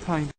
time.